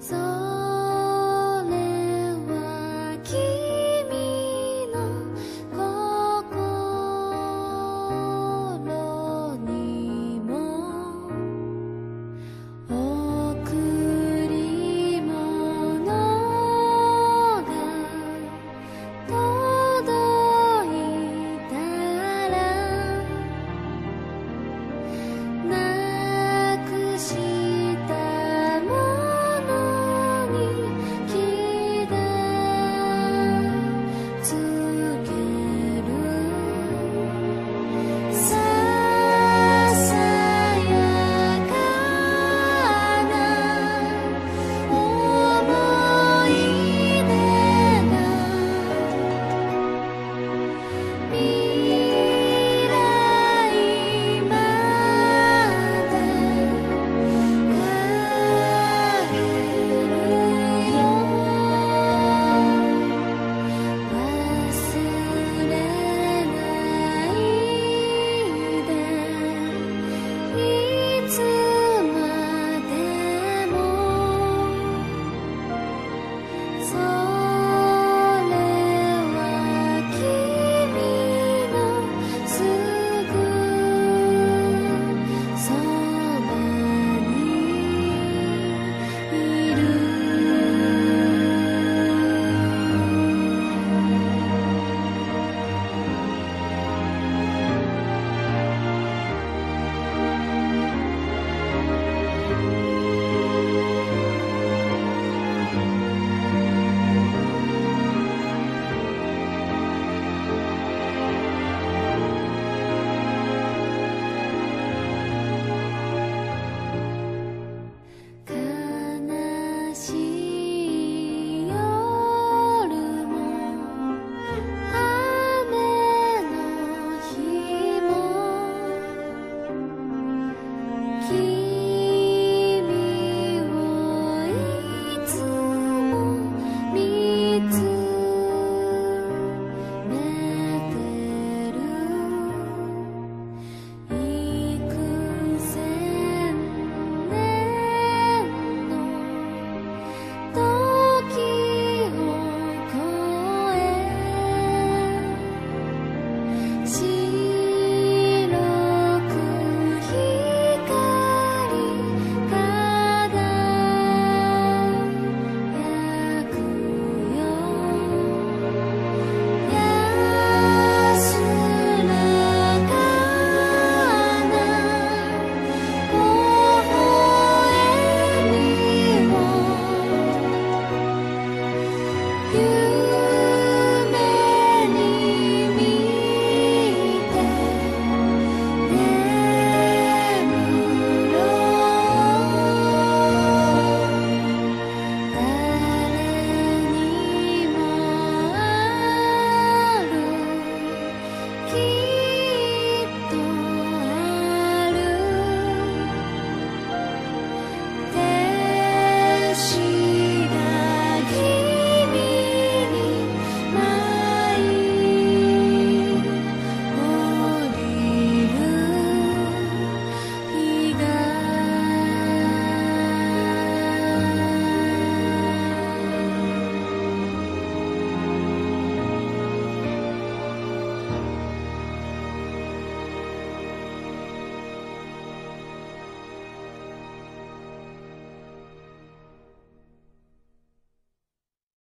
走。